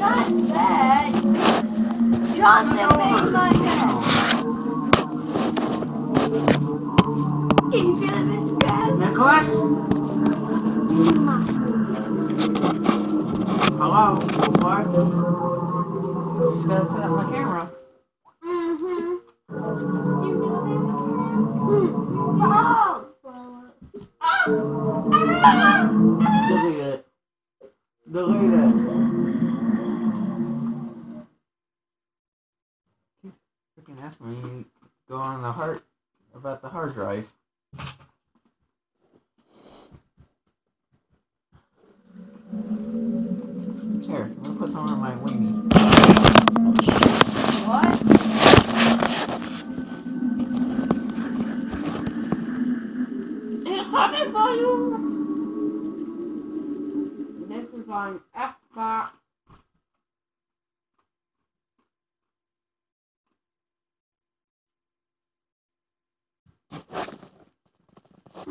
not that. Jonathan made my head. Can you feel it, Mr. Krabs? Nicholas? Hello? What? Just gotta set up my camera. Mm-hmm. Oh! Delete it. Delete it. He's asking me to go on the hard about the hard drive. Here, I'm gonna put some on my weenie. What? It's coming for you. This is on Xbox.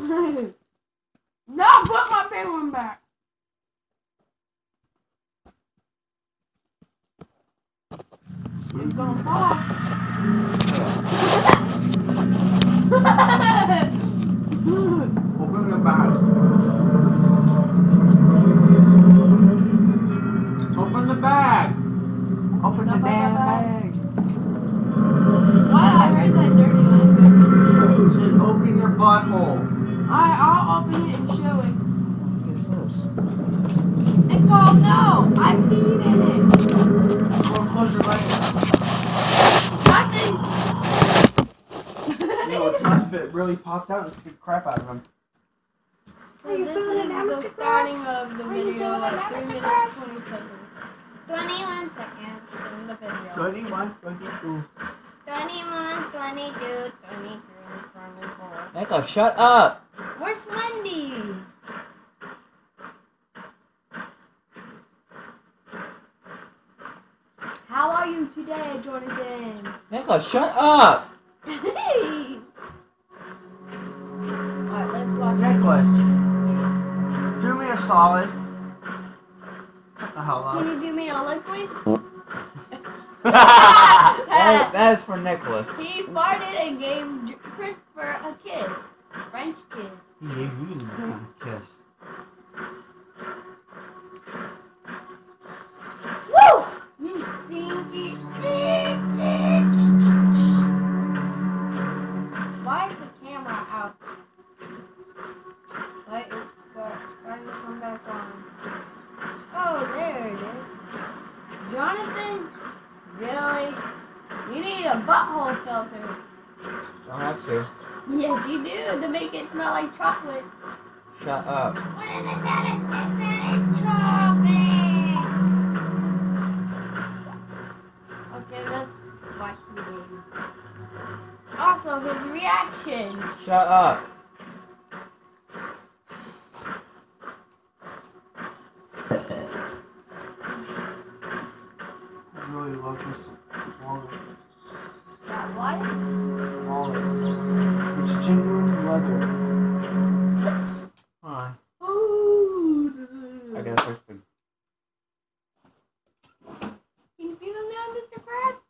no, put my penguin back. It's gonna fall. Open the bag. Open the bag. Open the damn bag. bag. Why I heard that dirty language? It said open your butthole. Not if it really popped out and scared the crap out of him. So this is the starting of the video at 3 minutes 20 seconds. 21 seconds in the video. 21, 22. 21, 22, 23, 24. Nico, shut up. Where's Slendy? How are you today, Jonathan? Nico, shut up. Solid. What Can you do me a liquid? that, that is for Nicholas. He farted and gave J- Christopher a kiss. French kiss. He gave you the damn kiss. Really love this wallet. That what? Wallet. It's genuine leather. Hold on. I gotta fix the. Can you feel it now, Mr. Krabs?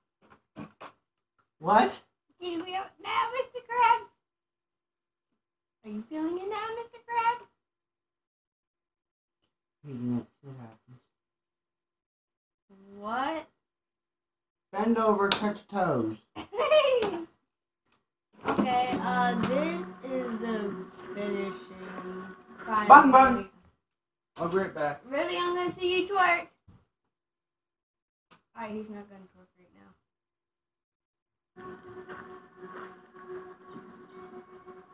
What? Can you feel it now, Mr. Krabs? Are you feeling it now, Mr. Krabs? Hating it. Shit happens. What? Bend over, touch toes. okay, uh, this is the finishing. final Bang, bang. I'll be right back. Really, I'm gonna see you twerk. Alright, he's not gonna twerk right now.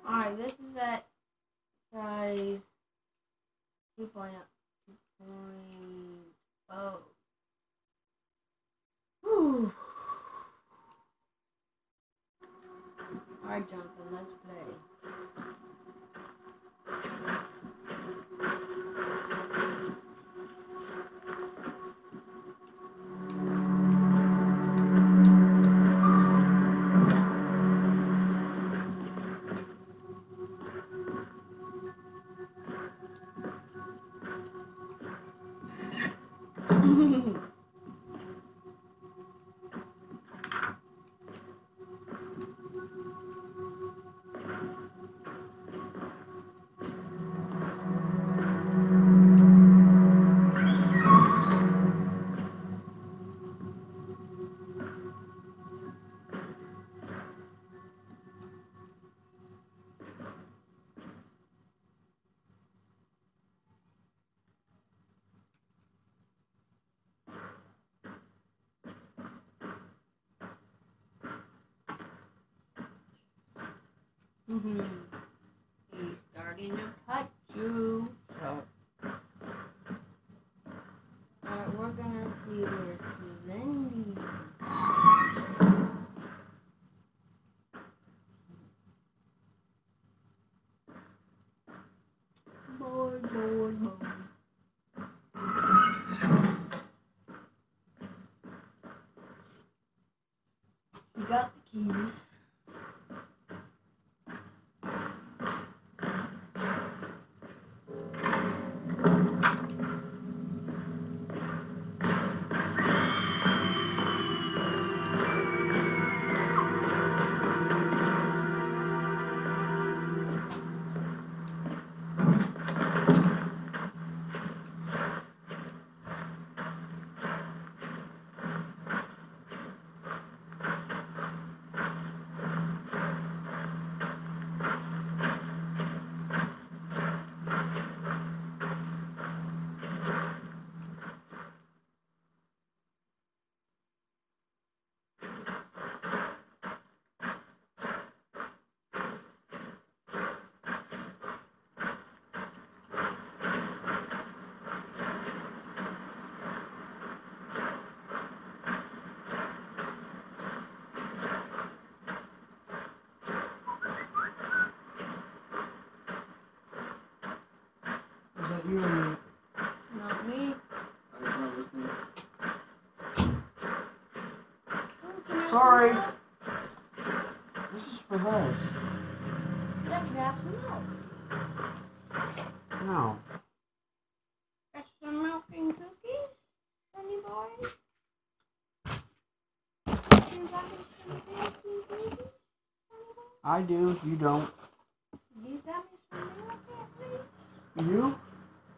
Alright, this is at size 2.0. 2.0. Whew. Alright, Jonathan, let's play. He's starting to touch you. Oh, Alright, we're gonna see where Slendy. Boy, boy, boy. You got the keys. is that you or me? Not me. I don't know with me. Oh, can I have Sorry. This is for us. Yeah, can I have some milk? No. Got some milk and cookies? Honey boy? You got me some cookies? Honey boy? I do. You don't. You got me some milk at least? You?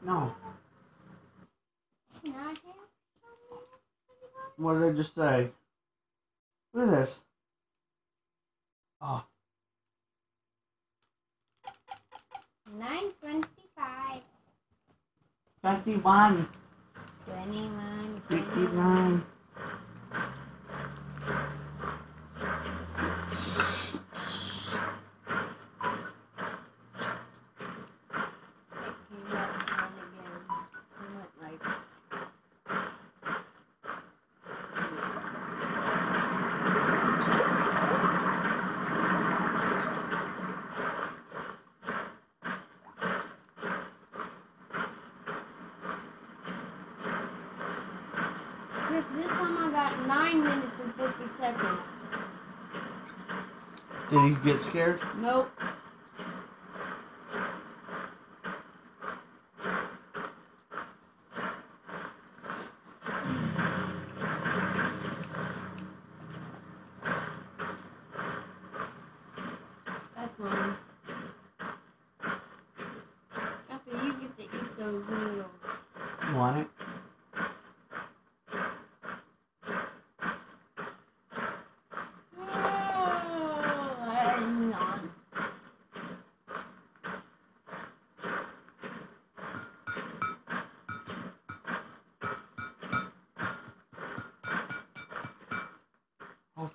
No. Can I have some milk, honey boy? What did I just say? What is this? Oh. 925. 21. 21. 21. Did he get scared? Nope. That's mine. After you get to eat those noodles. Want it? Hang on.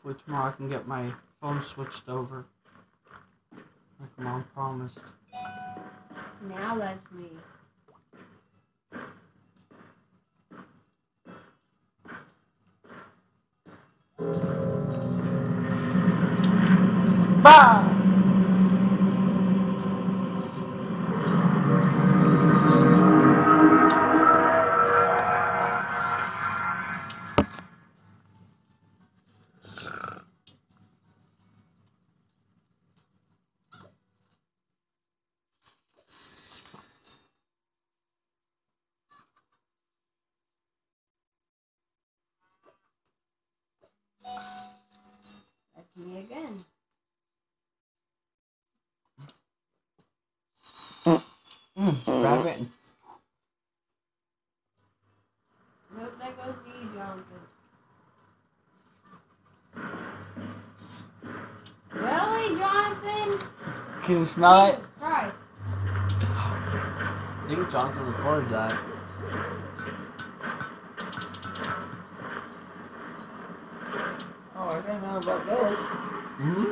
Hopefully tomorrow I can get my phone switched over. Like mom promised. Now that's me. Bah! Can you smell it? Jesus Christ. I think Jonathan recorded that. Oh, I didn't know about this. hmm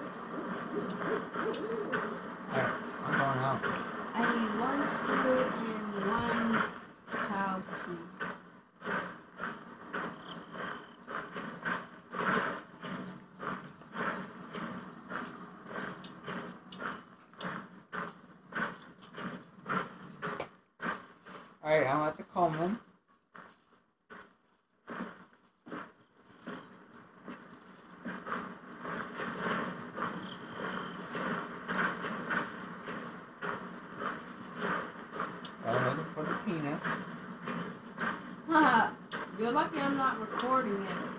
not recording it.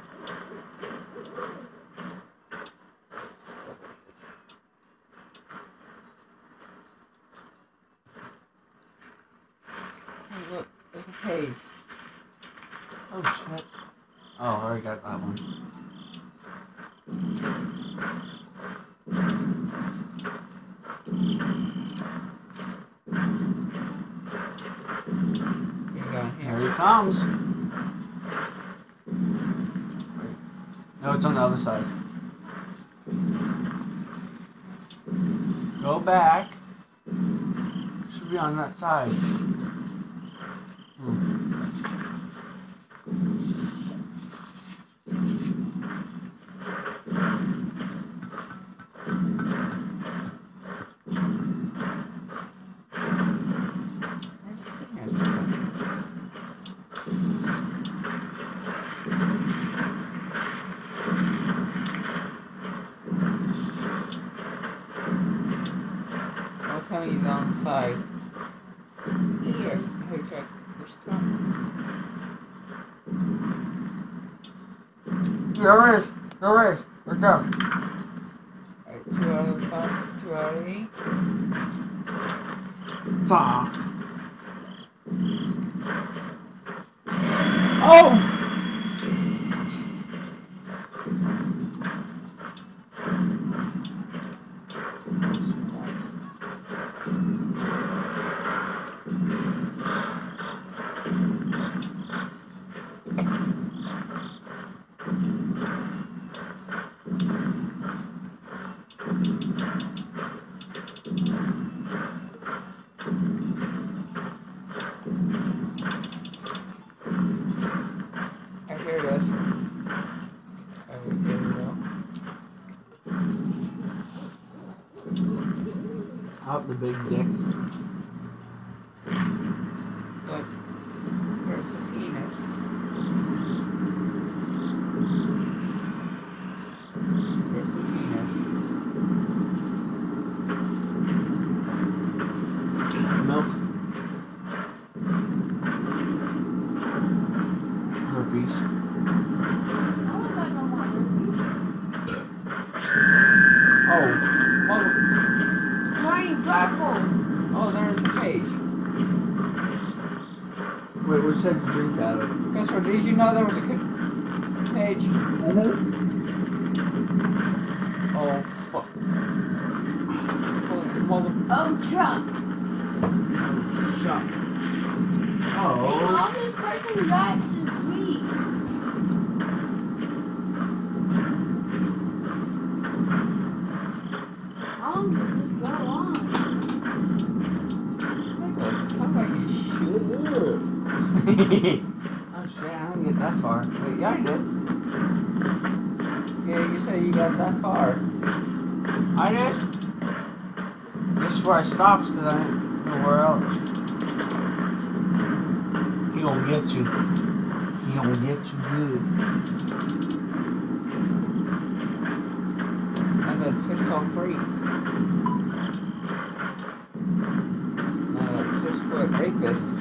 other side. Go back. Should be on that side. far. Oh! Out the big dick. Did you know there was a page? I know. Oh. didn't get that far. Wait, yeah, I did. Yeah, you said you got that far. I did. This is where I stopped because I didn't know where else. He gonna get you. He gonna get you good. I got 603. That's six foot rapist.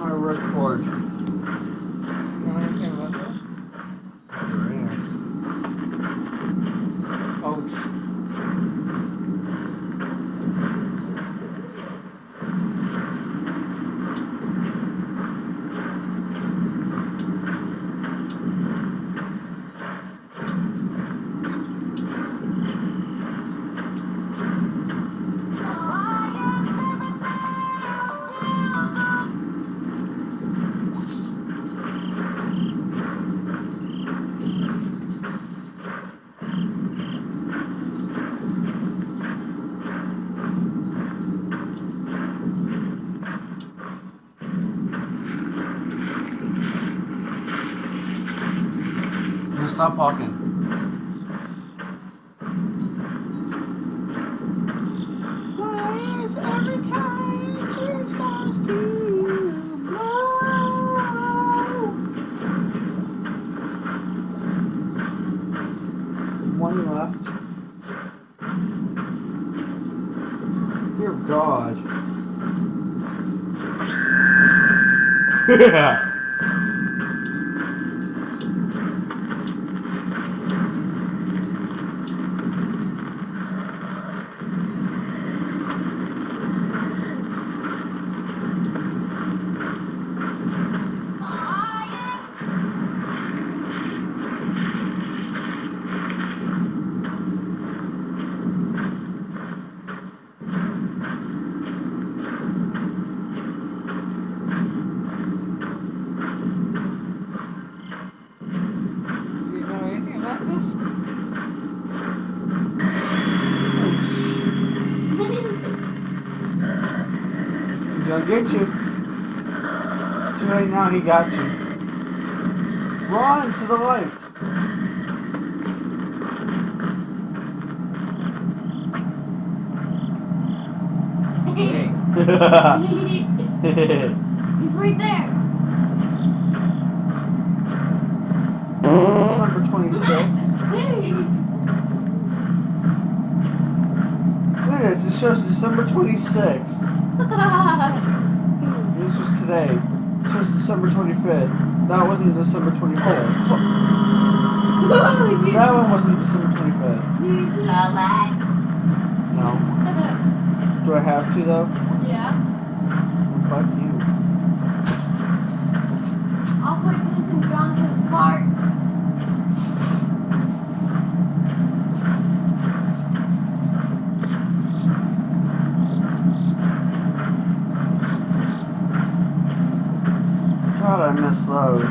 My record? Stop talking. Why is every time she starts to blow? One left. Dear God. Yeah. Get you. Too late now, he got you. Run to the light. He's right there. December 26th. Look at this, it shows December 26th. Was today. It shows December 25th. That wasn't December 25th. That one wasn't December 25th. Do you smell that? No. Do I have to though? yeah. Fuck you. I'll put this in Jonathan's part. God, I miss those.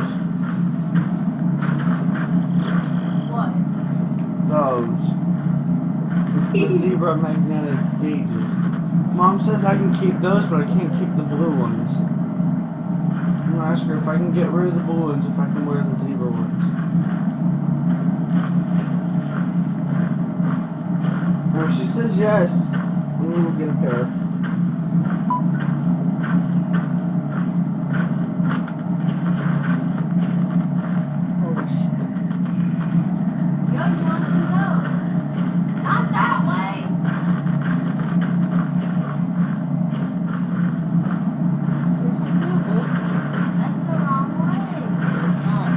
What? Those. It's the zebra magnetic gauges. Mom says I can keep those, but I can't keep the blue ones. I'm gonna ask her if I can get rid of the blue ones, if I can wear the zebra ones. And if she says yes, then we will get a pair. Holy shit. Go, Jonathan, go. Not that way. It's like that, but That's the wrong way. it's not.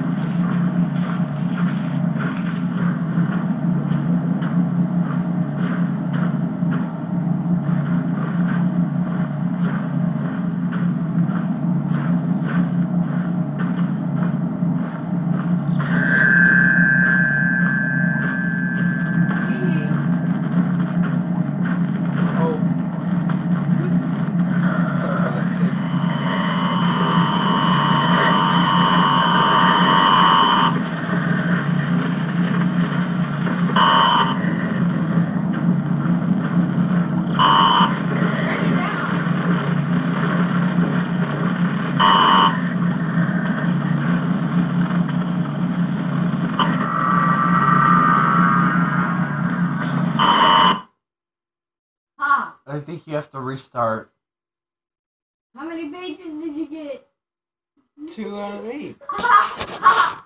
Oh. So bad. Turn it down. Ha! I think you have to restart. How many pages did you get? Two out of eight.